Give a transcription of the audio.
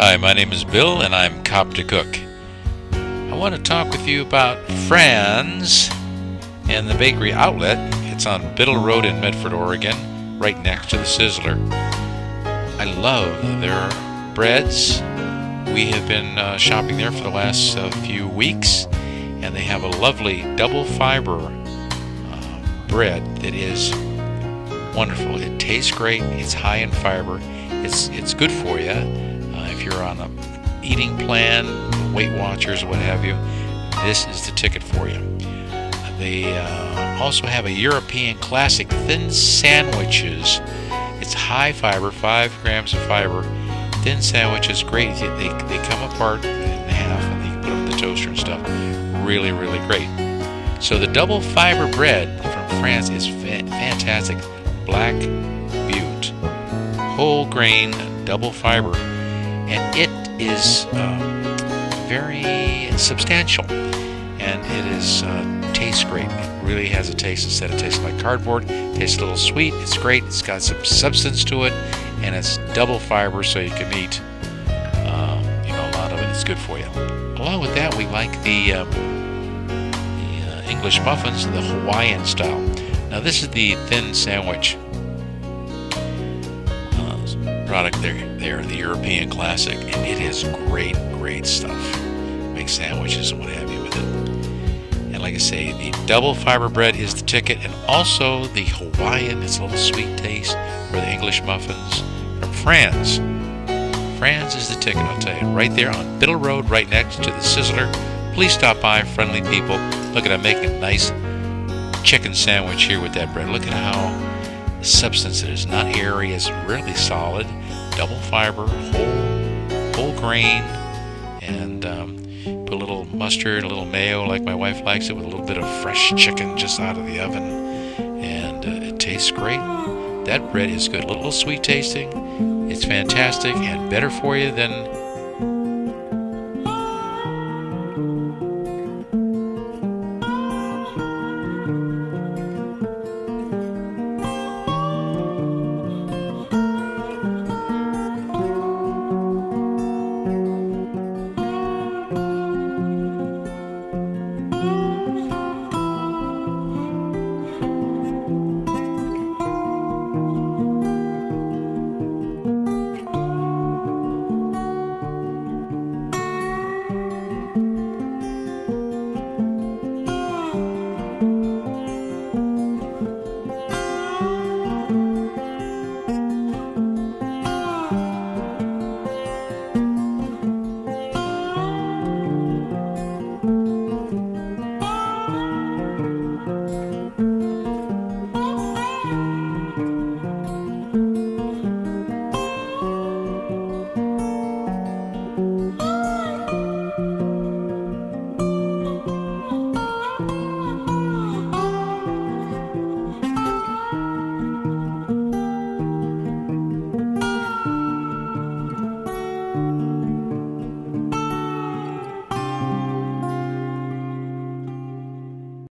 Hi, my name is Bill and I'm Cop to Cook. I want to talk with you about Franz and the bakery outlet. It's on Biddle Road in Medford, Oregon, right next to the Sizzler. I love their breads. We have been uh, shopping there for the last uh, few weeks, and they have a lovely double fiber uh, bread that is wonderful. It tastes great. It's high in fiber. It's it's good for you on a eating plan, Weight Watchers, what have you. This is the ticket for you. They uh, also have a European classic thin sandwiches. It's high fiber, five grams of fiber. Thin sandwiches, great. They, they come apart in half and can put them in the toaster and stuff. Really, really great. So the double fiber bread from Franz is fa- fantastic. Black Butte, whole grain, double fiber, and it is um, very substantial, and it is uh, tastes great. It really has a taste instead of tasting like cardboard. It tastes a little sweet. It's great. It's got some substance to it, and it's double fiber, so you can eat um, you know a lot of it. It's good for you. Along with that, we like the, um, the uh, English muffins, in the Hawaiian style. Now this is the thin sandwich product there, there, the European classic, and it is great, great stuff. Make sandwiches and what have you with it. And like I say, the double fiber bread is the ticket, and also the Hawaiian. It's a little sweet taste for the English muffins from Franz. Franz is the ticket, I'll tell you. Right there on Biddle Road, right next to the Sizzler. Please stop by, friendly people. Look at I'm making a nice chicken sandwich here with that bread. Look at how substance that is Not airy, it's really solid. Double fiber, whole, whole grain, and um, put a little mustard, a little mayo, like my wife likes it, with a little bit of fresh chicken just out of the oven, and uh, it tastes great. That bread is good, a little sweet tasting. It's fantastic and better for you than